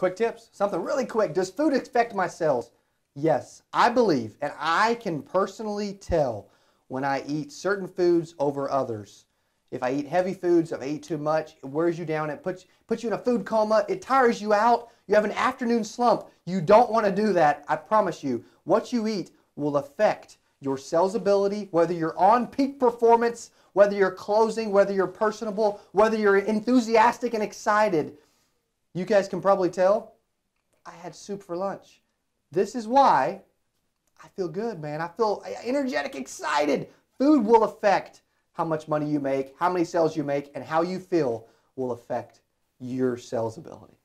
Quick tips, something really quick. Does food affect my cells? Yes, I believe, and I can personally tell when I eat certain foods over others. If I eat heavy foods, if I eat too much, it wears you down. It puts, puts you in a food coma. It tires you out. You have an afternoon slump. You don't want to do that. I promise you. What you eat will affect your cell's ability, whether you're on peak performance, whether you're closing, whether you're personable, whether you're enthusiastic and excited. You guys can probably tell I had soup for lunch. This is why I feel good, man. I feel energetic, excited. Food will affect how much money you make, how many sales you make, and how you feel will affect your sales ability.